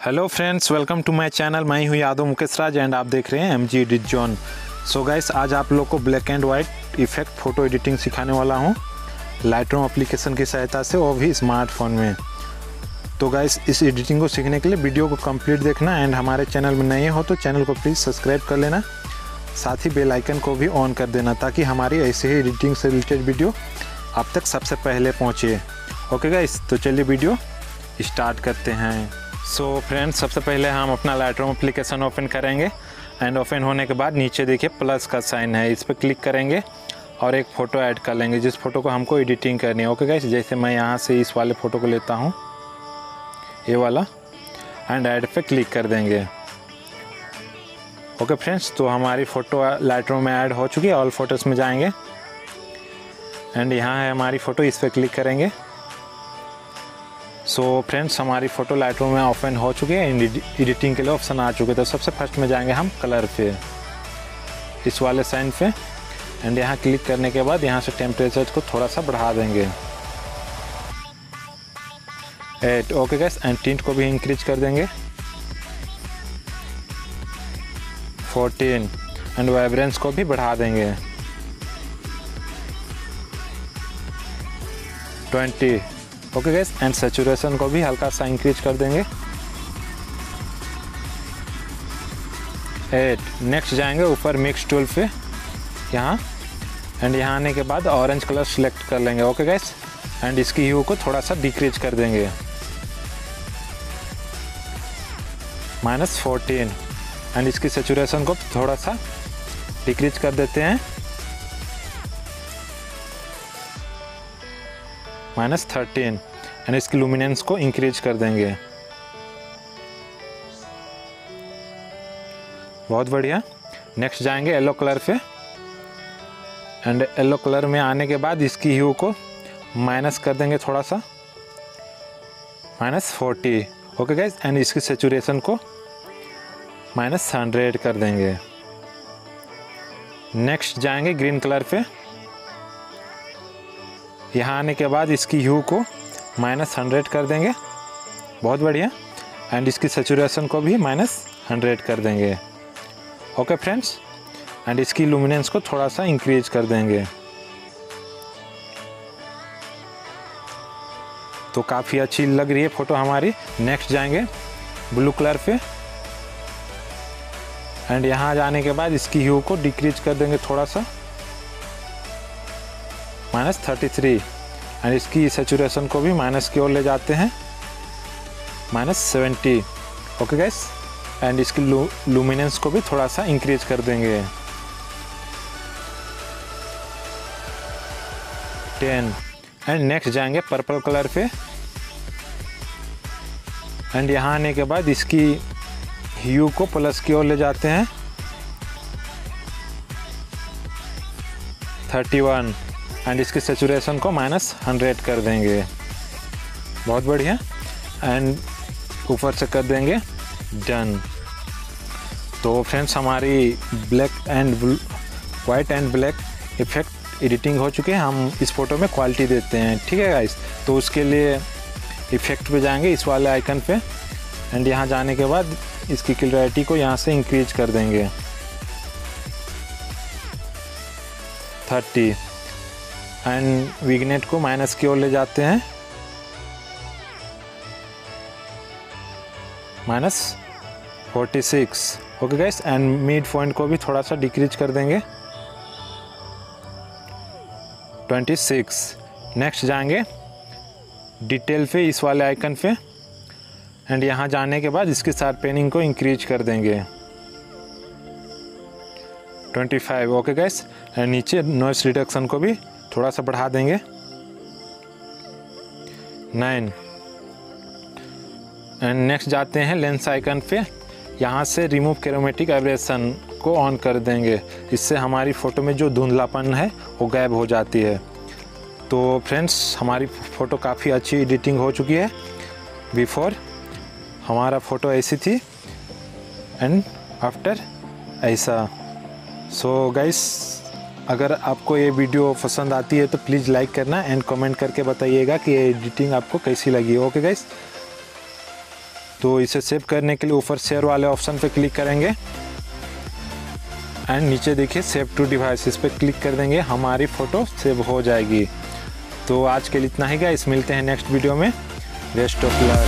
Hello friends welcome to my channel मैं हूँ यादव मुकेश राज and आप देख रहे हैं M G edit zone so guys आज आप लोग को black and white effect photo editing सिखाने वाला हूँ लाइट रूम एप्लीकेशन की सहायता से वो भी स्मार्टफ़ोन में। तो गाइस इस एडिटिंग को सीखने के लिए वीडियो को कंप्लीट देखना एंड हमारे चैनल में नए हो तो चैनल को प्लीज़ सब्सक्राइब कर लेना। साथ ही बेल आइकन को भी ऑन कर देना ताकि हमारी ऐसे ही एडिटिंग से रिलेटेड वीडियो आप तक सबसे पहले पहुँचे। ओके गाइस तो चलिए वीडियो स्टार्ट करते हैं। सो so फ्रेंड्स सबसे पहले हम अपना लाइट रूम अप्लीकेशन ओपन करेंगे। एंड ओपन होने के बाद नीचे देखिए प्लस का साइन है। इस पर क्लिक करेंगे और एक फ़ोटो ऐड कर लेंगे। जिस फ़ोटो को हमको एडिटिंग करनी है। ओके गाइस जैसे मैं यहाँ से इस वाले फ़ोटो को लेता हूँ। ये वाला। एंड ऐड पे क्लिक कर देंगे। ओके फ्रेंड्स तो हमारी फ़ोटो लाइट रूम में ऐड हो चुकी है। ऑल फ़ोटोज़ में जाएँगे। एंड यहाँ है हमारी फ़ोटो इस पर क्लिक करेंगे। सो so, फ्रेंड्स हमारी फ़ोटो लाइट में ओपन हो चुकी है। एडिटिंग के लिए ऑप्शन आ चुके तो सबसे फ़र्स्ट में जाएँगे हम कलर पे। इस वाले साइन पे। एंड यहाँ क्लिक करने के बाद यहाँ से टेम्परेचर को थोड़ा सा बढ़ा देंगे। Eight okay guys and tint को भी इंक्रीज कर देंगे। फोर्टीन एंड वाइब्रेंस को भी बढ़ा देंगे। Twenty okay guys and saturation को भी हल्का सा इंक्रीज कर देंगे. एट नेक्स्ट जाएँगे ऊपर मिक्स टूल पे. यहाँ. एंड यहाँ आने के बाद ऑरेंज कलर सेलेक्ट कर लेंगे. ओके गैस एंड इसकी ह्यू को थोड़ा सा डिक्रीज कर देंगे. माइनस फोर्टीन एंड इसकी सेचुरेशन को थोड़ा सा डिक्रीज कर देते हैं. माइनस थर्टीन एंड इसकी लुमिनेंस को इंक्रीज कर देंगे। बहुत बढ़िया। नेक्स्ट जाएँगे येलो कलर पे। एंड येलो कलर में आने के बाद इसकी ह्यू को माइनस कर देंगे थोड़ा सा। Minus forty okay guys and इसकी सेचुरेशन को माइनस हंड्रेड कर देंगे। नेक्स्ट जाएँगे ग्रीन कलर पे। यहाँ आने के बाद इसकी यू को माइनस हंड्रेड कर देंगे। बहुत बढ़िया। एंड इसकी सेचुरेशन को भी माइनस हंड्रेड कर देंगे। ओके फ्रेंड्स एंड इसकी लुमिनेंस को थोड़ा सा इंक्रीज कर देंगे। तो काफ़ी अच्छी लग रही है फ़ोटो हमारी। नेक्स्ट जाएँगे ब्लू कलर पे। एंड यहाँ जाने के बाद इसकी ह्यू को डिक्रीज कर देंगे थोड़ा सा। Minus thirty three. एंड इसकी सेचुरेशन को भी माइनस की ओर ले जाते हैं। Minus seventy. Okay guys and इसकी लूमिनेंस को भी थोड़ा सा इंक्रीज कर देंगे। टेन एंड नेक्स्ट जाएँगे पर्पल कलर पे। एंड यहाँ आने के बाद इसकी ह्यू को प्लस की ओर ले जाते हैं। थर्टी वन एंड इसकी सेचुरेशन को माइनस हंड्रेड कर देंगे। बहुत बढ़िया। एंड ऊपर से कर देंगे। डन तो फ्रेंड्स हमारी black and white and black effect editing हो चुके हैं। हम इस फ़ोटो में क्वालिटी देते हैं। ठीक है गाइस तो उसके लिए इफ़ेक्ट पे जाएँगे इस वाले आइकन पे। एंड यहाँ जाने के बाद इसकी क्लियरिटी को यहाँ से इंक्रीज कर देंगे। थर्टी एंड विगनेट को माइनस की ओर ले जाते हैं। Minus forty six okay guys and mid point को भी थोड़ा सा डिक्रीज कर देंगे। ट्वेंटी सिक्स नेक्स्ट जाएँगे। डिटेल पे, इस वाले आइकन पे। एंड यहाँ जाने के बाद इसके पेनिंग को इंक्रीज कर देंगे। 25 ओके गैस एंड नीचे नॉइस रिडक्शन को भी थोड़ा सा बढ़ा देंगे। नाइन एंड नेक्स्ट जाते हैं लेंस आइकन पे। यहाँ से रिमूव कैरोमेटिक एवरेशन को ऑन कर देंगे। इससे हमारी फ़ोटो में जो धुंधलापन है, वो गायब हो जाती है। तो फ्रेंड्स हमारी फ़ोटो काफ़ी अच्छी एडिटिंग हो चुकी है। बिफोर हमारा फ़ोटो ऐसी थी। एंड आफ्टर ऐसा। सो गाइस अगर आपको ये वीडियो पसंद आती है तो प्लीज़ लाइक करना एंड कमेंट करके बताइएगा कि ये एडिटिंग आपको कैसी लगी। ओके गाइस तो इसे सेव करने के लिए ऊपर शेयर वाले ऑप्शन पे क्लिक करेंगे। एंड नीचे देखिए सेव टू डिवाइस इस पर क्लिक कर देंगे। हमारी फ़ोटो सेव हो जाएगी। तो आज के लिए इतना ही गया इस मिलते हैं नेक्स्ट वीडियो में। Best of luck